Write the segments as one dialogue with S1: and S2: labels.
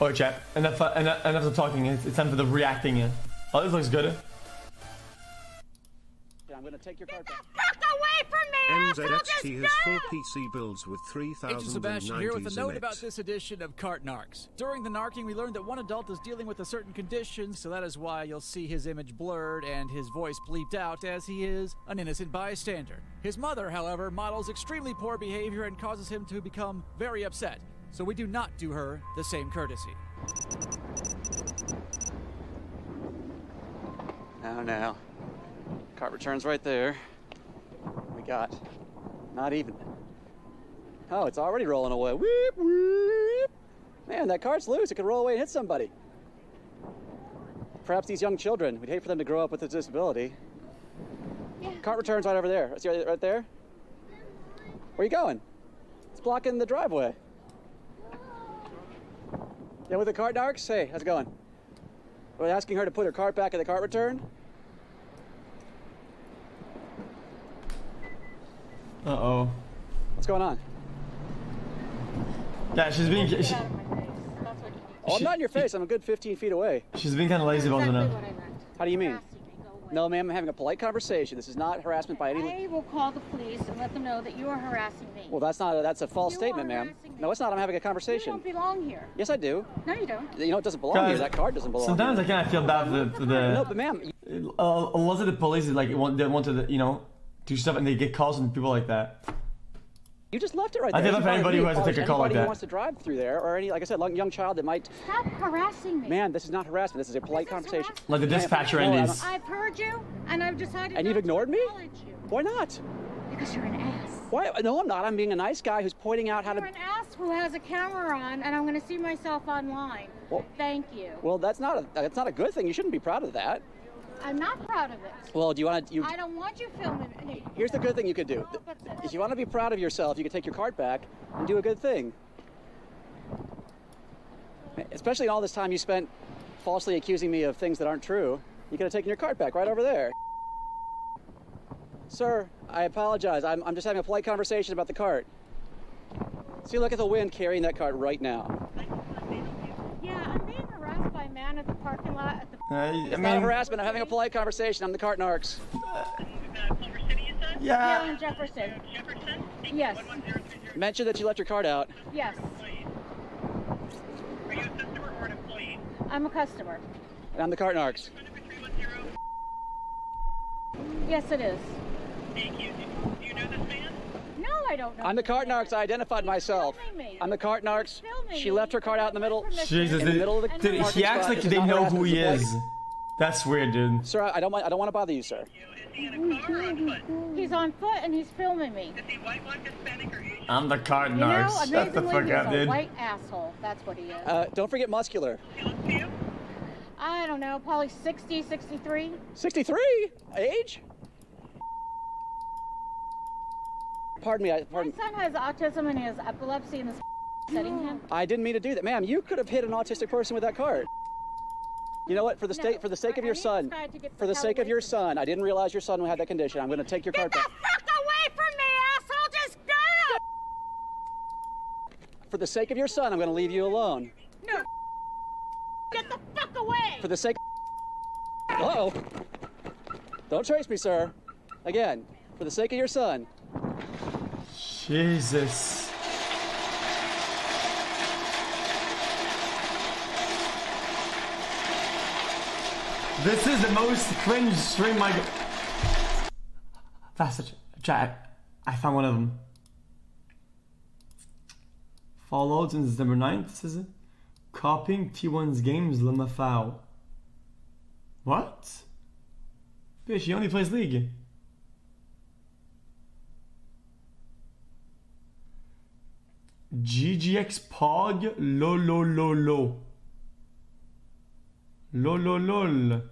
S1: Oh, chat. Enough, uh, enough, enough of talking. It's, it's time for the reacting. Oh, this looks good.
S2: I'm gonna take your card back.
S3: Fuck away from me,
S4: NZXT has four PC builds with
S5: Agent Sebastian here with a note about this edition of Cart Narcs. During the narking, we learned that one adult is dealing with a certain condition, so that is why you'll see his image blurred and his voice bleeped out as he is an innocent bystander. His mother, however, models extremely poor behavior and causes him to become very upset, so we do not do her the same courtesy.
S2: Now, now. Cart returns right there. We got not even. Oh, it's already rolling away. Weep, weep. Man, that cart's loose. It could roll away and hit somebody. Perhaps these young children, we'd hate for them to grow up with a disability. Cart returns right over there. See right, right there? Where are you going? It's blocking the driveway. Yeah, with the cart narcs? Hey, how's it going? We're asking her to put her cart back in the cart return.
S1: Uh oh.
S2: What's going on?
S1: Yeah, she's being she,
S2: Oh, I'm not in your face. I'm a good 15 feet away.
S1: she's being kind of lazy about it now.
S2: How do you mean? No, ma'am, I'm having a polite conversation. This is not harassment by any.
S3: I will call the police and let them know that you are harassing me.
S2: Well, that's not. A, that's a false
S3: You
S2: statement, ma'am. No, it's not. I'm having a
S3: you
S2: conversation.
S3: don't belong here.
S2: Yes, I do.
S3: No, you don't.
S2: You know, it doesn't belong here. That card doesn't belong.
S1: Sometimes I kind of feel bad for the, for
S2: No, but ma'am,
S1: uh, a lot of the police like want they want to you know do stuff and they get calls from people like that.
S2: You just left it right
S1: I
S2: there.
S1: feel
S2: You
S1: if anybody who has to take a call like that.
S2: who wants to drive through there, or any, like I said, young- young child that might.
S3: Stop harassing me.
S2: Man, this is not harassment. This is a polite
S3: This
S2: conversation.
S3: harassment.
S1: Like the dispatcher
S2: no,
S1: Andy's.
S3: I've heard you, and I've decided.
S2: And you've
S3: not to
S2: ignored me?
S3: You
S2: Why not?
S3: because you're an ass.
S2: Why? No, I'm not. I'm being a nice guy who's pointing out how
S3: You're
S2: to.
S3: an ass who has a camera on, and I'm going to see myself online.
S2: Well-
S3: Thank you.
S2: Well, that's not a. That's not a good thing. You shouldn't be proud of that.
S3: I'm not proud of it.
S2: Well, do you want to? You,
S3: I don't want you filming me.
S2: Here's the good thing you could do.
S3: No,
S2: If you want to be proud of yourself, you can take your cart back and do a good thing. Especially in all this time you spent falsely accusing me of things that aren't true. You could have taken your cart back right over there. Sir, I apologize. I'm, I'm just having a polite conversation about the cart. See, look at the wind carrying that cart right now.
S3: Yeah, I'm being harassed by a man at the parking lot at the.
S1: Uh, I
S2: It's not
S1: mean,
S2: harassment. I'm having a polite conversation. I'm the cart narcs.
S3: Yeah,
S1: yeah.
S3: in Jefferson. Yes.
S2: Mention that you left your cart out.
S3: Yes.
S6: Are you a customer or an employee?
S3: I'm a customer.
S2: And I'm the cart narcs.
S6: Phone number 310.
S3: Yes, it is.
S6: Thank you. Do, do you know this man?
S3: No, I don't know.
S2: I'm the
S3: this
S2: cart narcs. I identified
S3: He's
S2: myself.
S3: filming me.
S2: I'm the cart narcs. She left her cart out in the middle.
S3: without.
S1: Jesus,
S2: In the middle of the
S1: dude, he acts like they know who he is.
S2: like-
S1: That's weird, dude.
S2: Sir, I don't want. I don't want to bother you, sir.
S6: Is he in a car or on foot?
S3: He's on foot and he's filming me.
S6: Is he white, black, Hispanic, or Asian?
S1: I'm the card
S3: You know.
S1: Shut the fuck
S3: he's
S1: up,
S3: a
S1: dude.
S3: white asshole. That's what he is.
S2: Uh, don't forget muscular.
S6: He looks to you?
S3: I don't know, probably 60, 63.
S2: 63 age. Pardon me. I,
S3: My
S2: pardon.
S3: son has autism and he has epilepsy and this setting him.
S2: I didn't mean to do that, ma'am. You could have hit an autistic person with that cart. You know what? For the
S3: No,
S2: state, for the sake
S3: I-
S2: of your son,
S3: this guy to get
S2: for the
S3: the
S2: sake of your
S3: away from me.
S2: son, I didn't realize your son had that condition. I'm going to take your
S3: Get
S2: cart
S3: the
S2: back.
S3: fuck away from me, asshole! Just go!
S2: For the sake of your son, I'm going to leave you alone.
S3: No! Get the fuck away!
S2: For the sake. Uh oh. Don't chase me, sir. Again, for the sake of your son.
S1: Jesus. This is the most cringe stream I. That's such chat. I found one of them. Followed since December 9th, says it. Copying T1's games, Lamafau. What? Bitch, he only plays League. GGX Pog Lolololo. Lololol.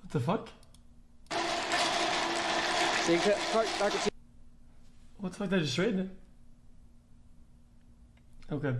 S1: What the fuck?
S2: See, cart, cart,
S1: What the fuck did I just read? Okay.